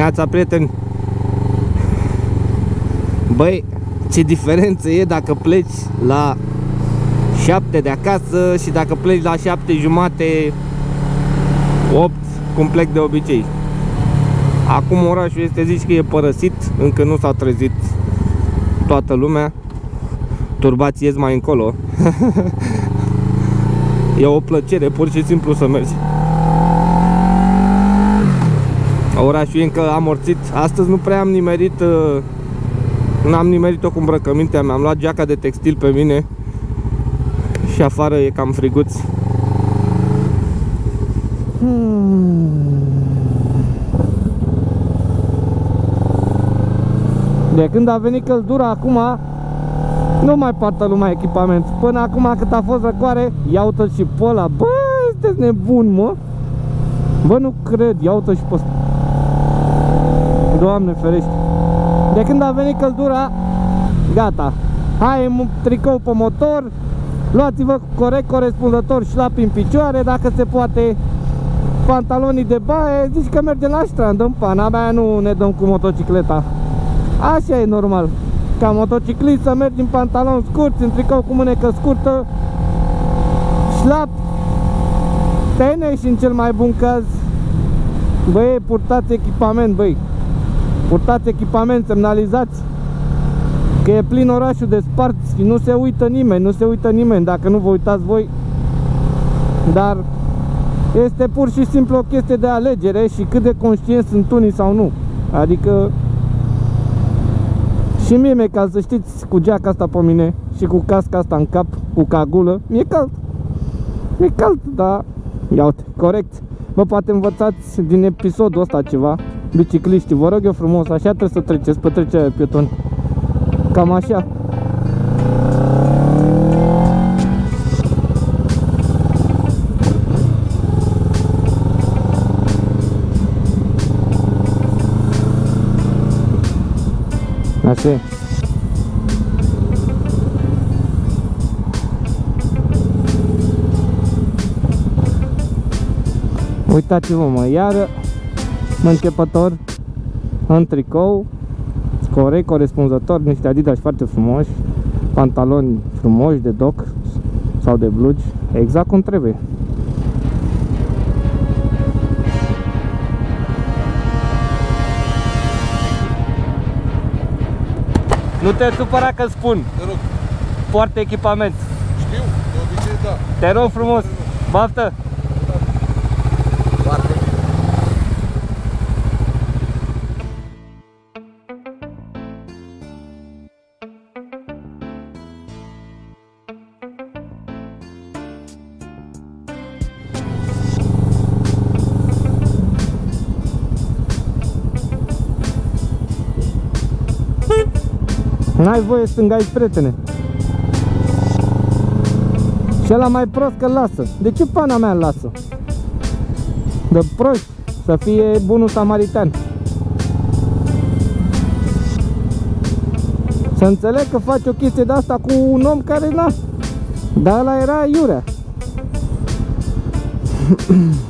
Neața, prieteni! Băi, ce diferență e dacă pleci la 7 de acasă și dacă pleci la 7 jumate 8 cum plec de obicei. Acum orașul este zici că e părăsit Încă nu s-a trezit toată lumea. Turbații ies mai încolo. E o plăcere pur și simplu să mergi Orașul e încă amorțit Astăzi nu prea am nimerit uh, N-am nimerit-o cu îmbrăcămintea Mi-am luat geaca de textil pe mine Și afară e cam friguț. De când a venit căldura acum Nu mai poartă lumea echipament. Până acum cât a fost răcoare Ia uite și pe ăla. Bă, sunteți nebun mă. Bă, nu cred. Ia uite și pe ăsta Doamne ferește. De când a venit căldura Gata. Hai tricou pe motor. Luați-vă corect, corespunzător șlapi în picioare Dacă se poate. Pantalonii de baie Zici că mergem la strand în pana Abia nu ne dăm cu motocicleta. Așa e normal. Ca motociclist să mergi în pantaloni scurți În tricou cu mânecă scurtă Șlap Tene și în cel mai bun caz Băi, purtați echipament, băi Purtați echipament, semnalizați Că e plin orașul de sparți și nu se uită nimeni, nu se uită nimeni Dacă nu vă uitați voi Dar este pur și simplu o chestie de alegere și cât de conștient sunt unii sau nu Adică și mie mi-e cald, să știți, cu geaca asta pe mine și cu casca asta în cap, cu cagulă, mi-e cald. Mi-e cald, dar ia uite, corect. Vă poate învățați din episodul ăsta ceva, bicicliștii, vă rog eu frumos, așa trebuie să treceți pe trecerea pietoni. Cam așa. Așa Uitați-vă mă, iară începător în tricou corect, corespunzător, niște adidas foarte frumoși pantaloni frumoși de doc sau de blugi, exact cum trebuie Nu te supăra că spun. Te rog. Poartă echipament. Știu, de obicei da. Te rog frumos. Baftă. N-ai voie stânga aici, prietene. Și ăla mai prost că lasă. De ce pana mea lasă? De prost să fie bunul samaritan. Să înțeleg că faci o chestie de asta cu un om care n-a. Dar ăla era iurea.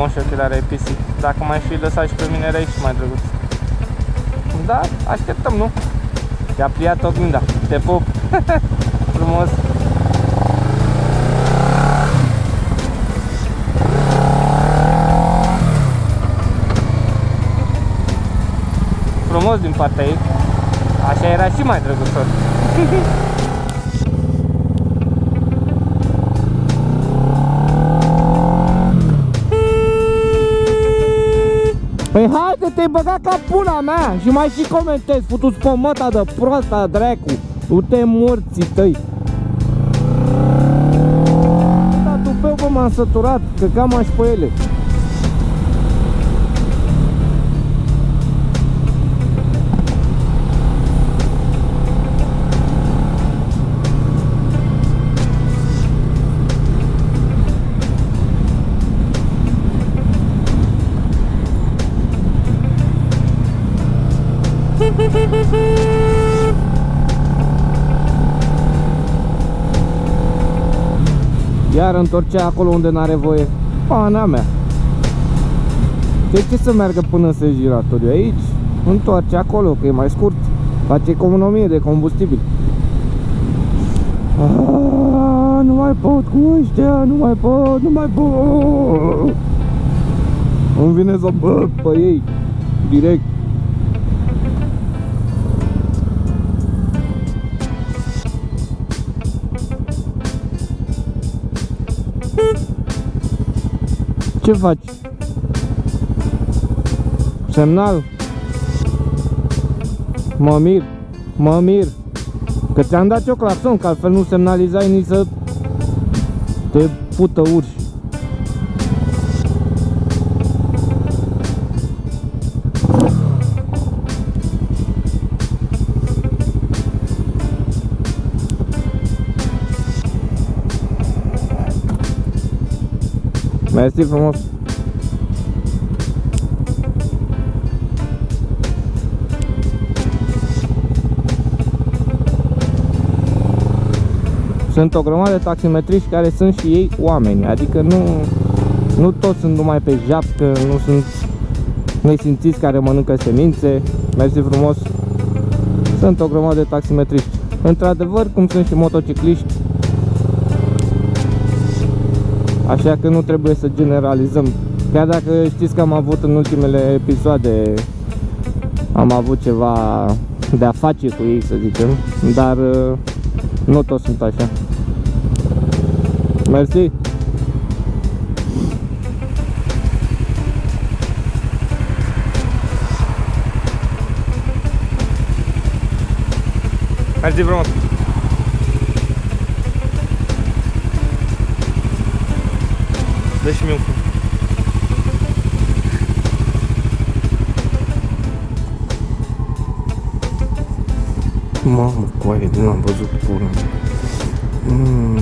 frumoși ochelari ai PC. Dacă mai fi lăsat și pe mine era aici mai drăguț. Da, așteptăm, nu? Te-a pliat oglinda. Te pup. Frumos. Frumos din partea ei. Așa era și mai drăguțor. Păi haide, te-ai băgat ca pula mea și mai și comentezi, futu-ți pomăta de proasta, dracu. Du-te morții tăi! Da, tupeu, bă, m-am săturat, că cam aș pe ele. Iar întorcea acolo unde n-are voie. Pana mea. De ce să meargă până în giratoriu? Aici întoarce acolo, că e mai scurt. Face economie de combustibil. Aaaa, nu mai pot cu ăștia, nu mai pot, nu mai pot. Îmi vine să băg pe ei, direct. Ce faci? Semnal? Mă mir, mă mir Că ți-am dat eu claxon, că altfel nu semnalizai nici să te pută urși Mersi frumos. Sunt o grămadă de taximetriști care sunt și ei oameni Adică nu, nu toți sunt numai pe japcă Nu sunt nesimțiți care mănâncă semințe. Mersi frumos. Sunt o grămadă de taximetriști. Într-adevăr, cum sunt și motocicliști Așa că nu trebuie să generalizăm. Chiar dacă știți că am avut în ultimele episoade Am avut ceva de a face cu ei, să zicem Dar uh, nu toți sunt așa. Mersi! Mersi frumos Dă și mie un fum. Mamă, coaie, de n-am văzut pula mm.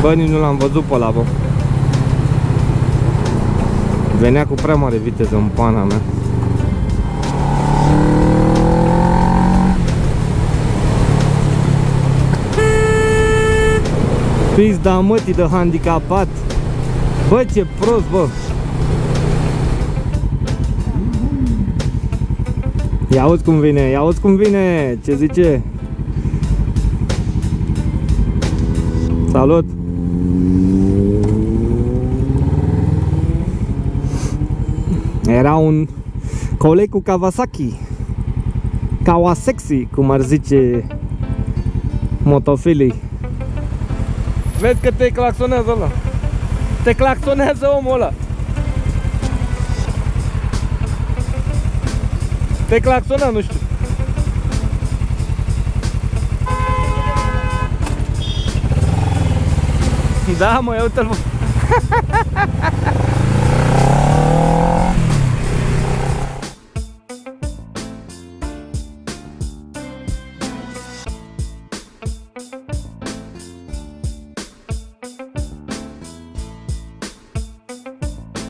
Bă, nici nu l-am văzut pe ăla, bă. Venea cu prea mare viteză în pana mea. Pizda mătii de handicapat. Bă, ce prost, bă. Ia auzi cum vine, ia auzi cum vine. Ce zice? Salut! Era un coleg cu Kawasaki. Kawasaki, cum ar zice motofilii Vezi că te claxonează ăla. Te claxonează omul ăla. Te claxona, nu știu. Da, mă, uite-l